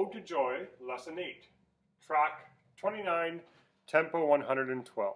Ode to Joy, Lesson 8, track 29, tempo 112.